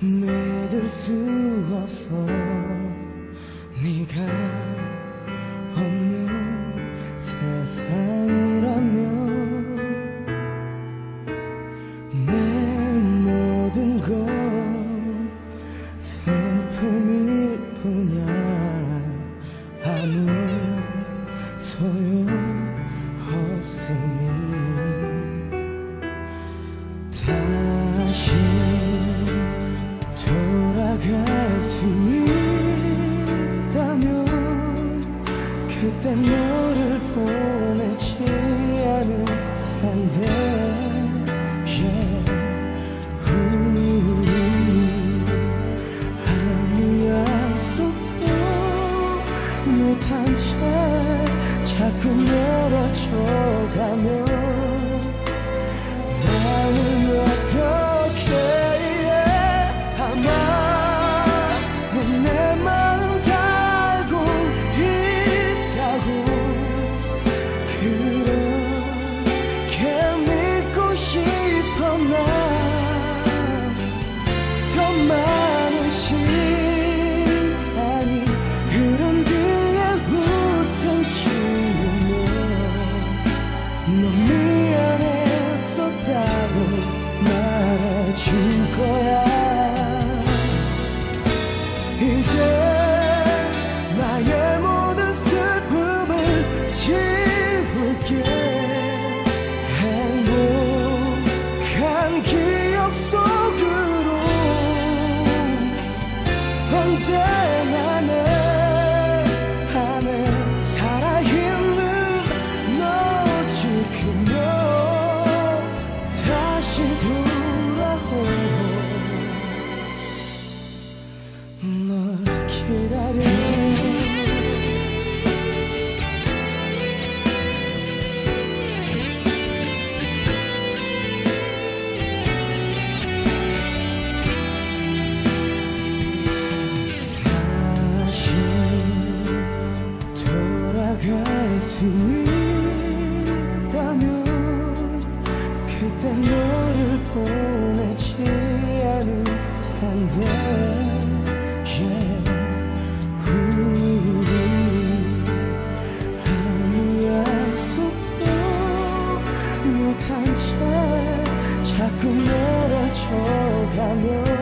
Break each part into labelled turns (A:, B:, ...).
A: 믿을 수 없어. 네가 없는 세상이라면 내 모든 건 슬픔일 뿐이야. 아무 소용 없으니 자꾸 멀어져 가면 미안했었다고 말해줄 거야. 이제 나의 모든 슬픔을 지울게. 행복한 기억 속으로 언제나 내 안에 살아있는 널 지키며 자꾸 멀어져 가면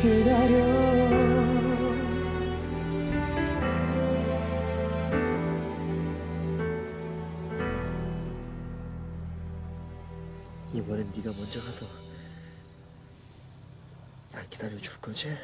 A: 기다려
B: 이번엔 네가 먼저 가서 날 기다려줄 거지?